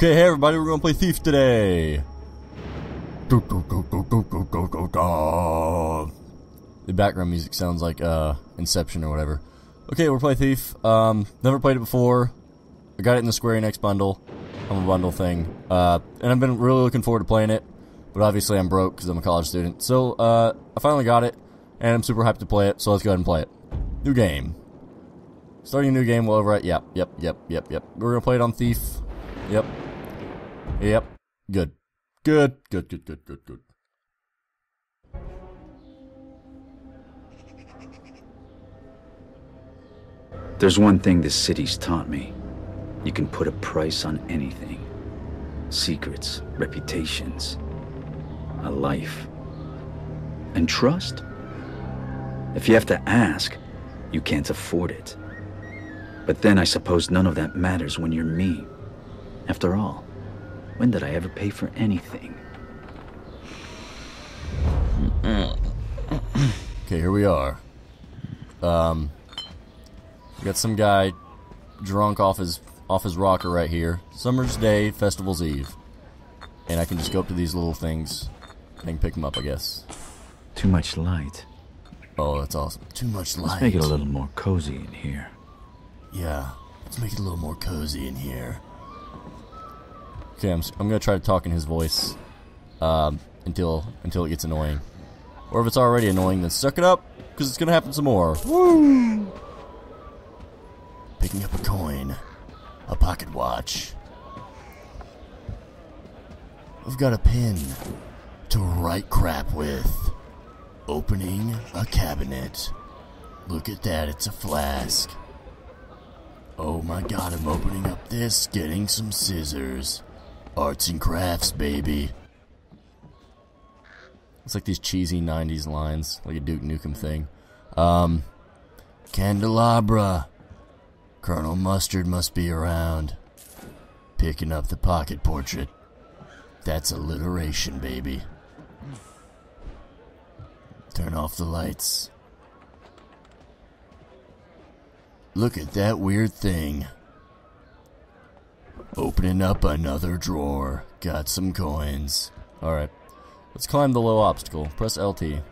Okay, hey everybody, we're gonna play Thief today. Go, go, go, go, go, go, go, go, go. The background music sounds like uh, Inception or whatever. Okay, we're playing Thief. Um, never played it before. I got it in the Square Enix bundle. I'm a bundle thing. Uh, and I've been really looking forward to playing it. But obviously I'm broke because I'm a college student. So, uh, I finally got it. And I'm super hyped to play it, so let's go ahead and play it. New game. Starting a new game, we'll overwrite. Yep, yep, yep, yep, yep. We're gonna play it on Thief. Yep. Yep. Good. Good, good, good, good, good, good. There's one thing this city's taught me. You can put a price on anything. Secrets, reputations, a life. And trust? If you have to ask, you can't afford it. But then I suppose none of that matters when you're me. After all, when did I ever pay for anything? Okay, here we are. Um, we got some guy drunk off his off his rocker right here. Summer's day, festival's eve, and I can just go up to these little things and pick them up. I guess. Too much light. Oh, that's awesome. Too much light. Let's make it a little more cozy in here. Yeah, let's make it a little more cozy in here. Okay, I'm, I'm gonna try to talk in his voice um, until until it gets annoying, or if it's already annoying, then suck it up because it's gonna happen some more. Woo! Picking up a coin, a pocket watch. I've got a pin to write crap with. Opening a cabinet. Look at that, it's a flask. Oh my god, I'm opening up this, getting some scissors. Arts and crafts, baby. It's like these cheesy 90s lines, like a Duke Nukem thing. Um, candelabra. Colonel Mustard must be around. Picking up the pocket portrait. That's alliteration, baby. Turn off the lights. Look at that weird thing. Opening up another drawer. Got some coins. Alright. Let's climb the low obstacle. Press LT. There's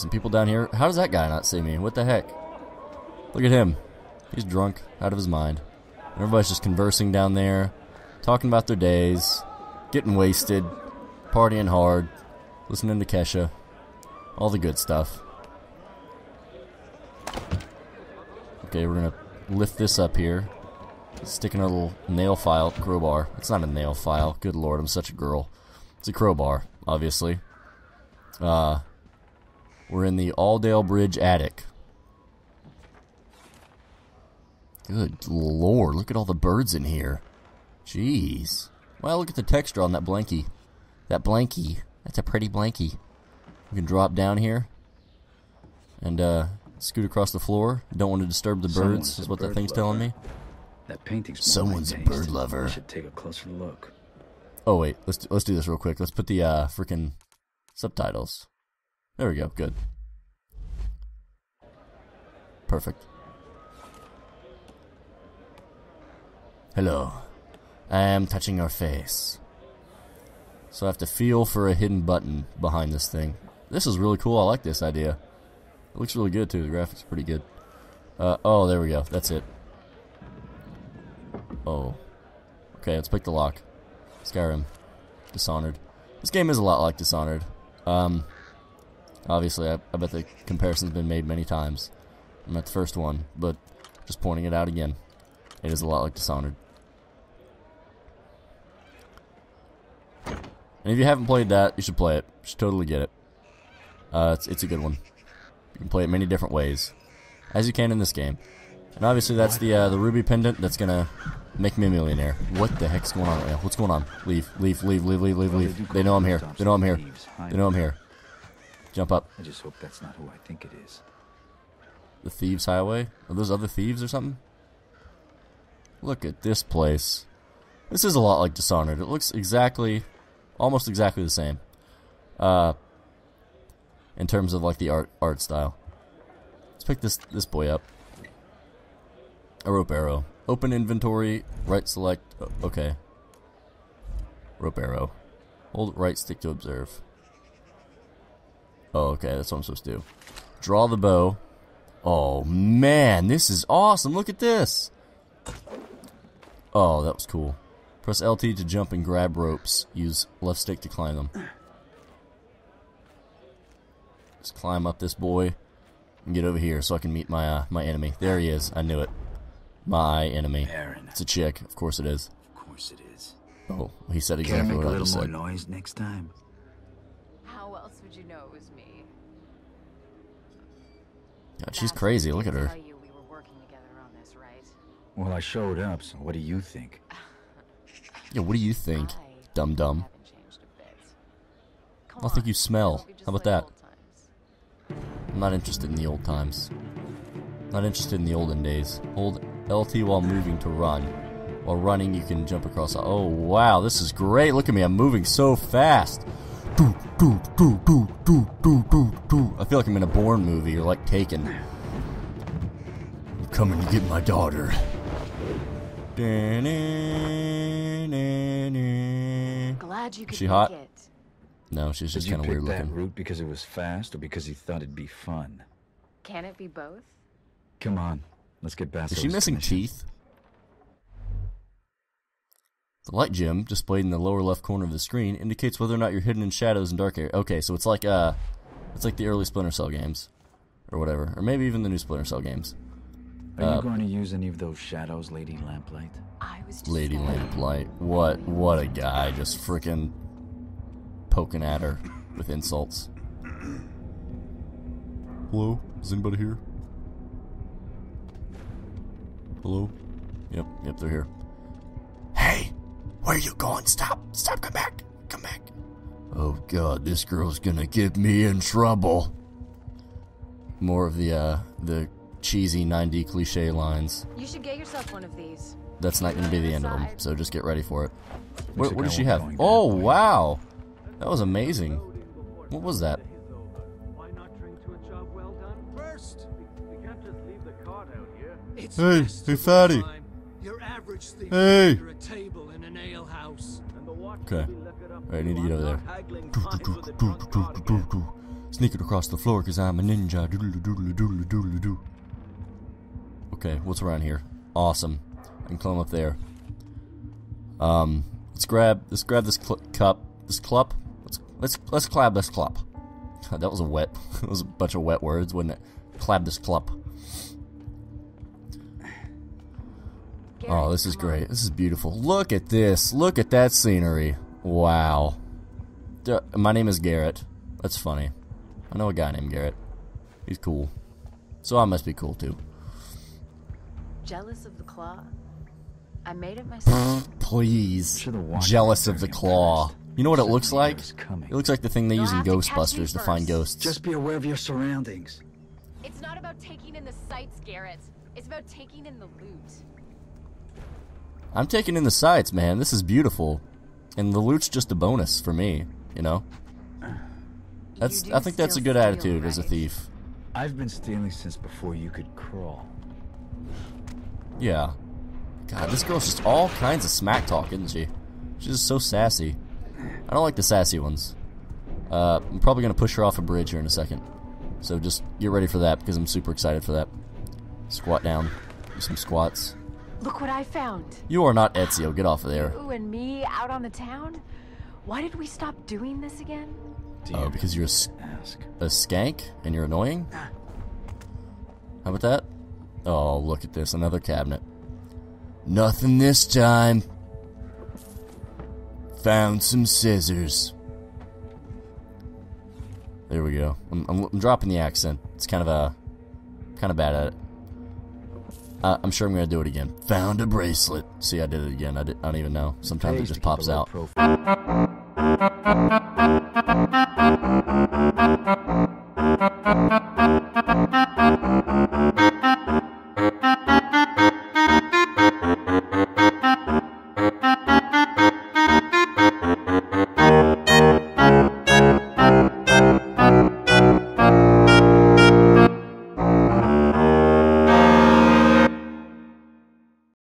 some people down here. How does that guy not see me? What the heck? Look at him. He's drunk, out of his mind. Everybody's just conversing down there, talking about their days, getting wasted, partying hard, listening to Kesha. All the good stuff. Okay, we're gonna lift this up here. Stick a little nail file crowbar. It's not a nail file. Good lord, I'm such a girl. It's a crowbar, obviously. Uh, we're in the Auldale Bridge attic. Good lord, look at all the birds in here. Jeez. Well, look at the texture on that blankie. That blankie. That's a pretty blankie. We can drop down here and uh, scoot across the floor. Don't want to disturb the birds, Someone's is what that thing's lover. telling me. That painting's Someone's a taste. bird lover. I should take a closer look. Oh wait, let's do, let's do this real quick. Let's put the uh, freaking subtitles. There we go. Good. Perfect. Hello. I am touching your face. So I have to feel for a hidden button behind this thing. This is really cool. I like this idea. It looks really good too. The graphics are pretty good. Uh, oh, there we go. That's it. Oh. Okay, let's pick the lock. Skyrim. Dishonored. This game is a lot like Dishonored. Um, obviously, I, I bet the comparison's been made many times. I'm not the first one, but just pointing it out again. It is a lot like Dishonored. And if you haven't played that, you should play it. You should totally get it. Uh, it's, it's a good one. You can play it many different ways, as you can in this game. And obviously, that's the uh, the ruby pendant that's gonna make me a millionaire. What the heck's going on right now? What's going on? Leave, leave, leave, leave, leave, leave, they leave. They know I'm here. They know I'm here. They know I'm here. Jump up. I just hope that's not who I think it is. The Thieves Highway? Are those other thieves or something? Look at this place. This is a lot like Dishonored. It looks exactly, almost exactly the same. Uh, in terms of like the art art style. Let's pick this this boy up. A rope arrow. Open inventory. Right select. Okay. Rope arrow. Hold right stick to observe. Oh, okay, that's what I'm supposed to do. Draw the bow. Oh, man, this is awesome. Look at this. Oh, that was cool. Press LT to jump and grab ropes. Use left stick to climb them. Just climb up this boy and get over here so I can meet my uh, my enemy. There he is. I knew it. My enemy. Erin. It's a chick. Of course it is. Of course it is. Oh, he said exactly Can you exactly make a what I little more noise next time? How else would you know it was me? God, she's That's crazy. Look at I her. tell you we were working together on this, right? Well, I showed up, so what do you think? Yeah, what do you think, I dum dum? haven't changed a bit. Come I think you smell. How about that? I'm not interested in the old times. Not interested in the olden days. Hold LT while moving to run. While running, you can jump across. Oh wow, this is great! Look at me, I'm moving so fast. Doo, doo, doo, doo, doo, doo, doo, doo. I feel like I'm in a Bourne movie or like Taken. I'm coming to get my daughter. Glad you could She hot? it. No, she's just kind of pick weird that looking. route because it was fast, or because you thought it'd be fun? Can it be both? Come on, let's get past Is she missing commissions. teeth? The light gem displayed in the lower left corner of the screen indicates whether or not you're hidden in shadows and dark area. Okay, so it's like uh, it's like the early Splinter Cell games, or whatever, or maybe even the new Splinter Cell games. Are Uh, you going to use any of those shadows, Lady Lamplight? I was just Lady gonna- Lamplight, what what a guy, just freaking poking at her with insults. Hello, is anybody here? Hello? Yep, yep, they're here. Hey, where are you going? Stop, stop, come back, come back. Oh god, this girl's gonna get me in trouble. More of the, uh, the cheesy 9D cliche lines. You should get yourself one of these. That's not gonna be the end of them, so just get ready for it. What, like what I did she have? Oh, wow! That was amazing. What was that? House. And the watch Okay. will be liquored up Alright, I need to get over there. not haggling pints with a drunk cardigan. Sneaking across the floor because I'm a ninja. Doodle doodle doodle doodle doo. Okay, what's around here? Awesome. I can climb up there. Um, let's grab let's grab this cl- cup, this clup. Let's let's let's clab this clup. that was a wet. It was a bunch of wet words, wasn't it? Clab this clup. Oh, this is great. This is beautiful. Look at this. Look at that scenery. Wow. D- My name is Garrett. That's funny. I know a guy named Garrett. He's cool. So I must be cool too. Jealous of the claw? I made it myself. Please. Jealous of the claw. You know what it looks like? it was coming. It looks like the thing they use in have to catch me Ghostbusters to find ghosts. Just be aware of your surroundings. it's not about taking in the sights, Garrett. It's about taking in the loot. I'm taking in the sights, man. This is beautiful. And the loot's just a bonus for me, you know? that's. You I think that's a good steal, attitude as a thief. I've been stealing since before you could crawl. Yeah. God, this girl's just all kinds of smack talk, isn't she? She's just so sassy. I don't like the sassy ones. Uh, I'm probably gonna push her off a bridge here in a second. So just get ready for that because I'm super excited for that. Squat down. Do some squats. Look what I found. You are not Ezio. Get off of there. You and me out on the town? Why did we stop doing this again? Oh, you because you're a, s- ask? a skank and you're annoying? Ah. How about that? Oh, look at this. Another cabinet. Nothing this time. Found some scissors. There we go. I'm, I'm, I'm dropping the accent. It's kind of a, kind of bad at it. Uh, I'm sure I'm gonna do it again. Found a bracelet. See, I did it again. I, did, I don't even know. Sometimes it just pops out. profile.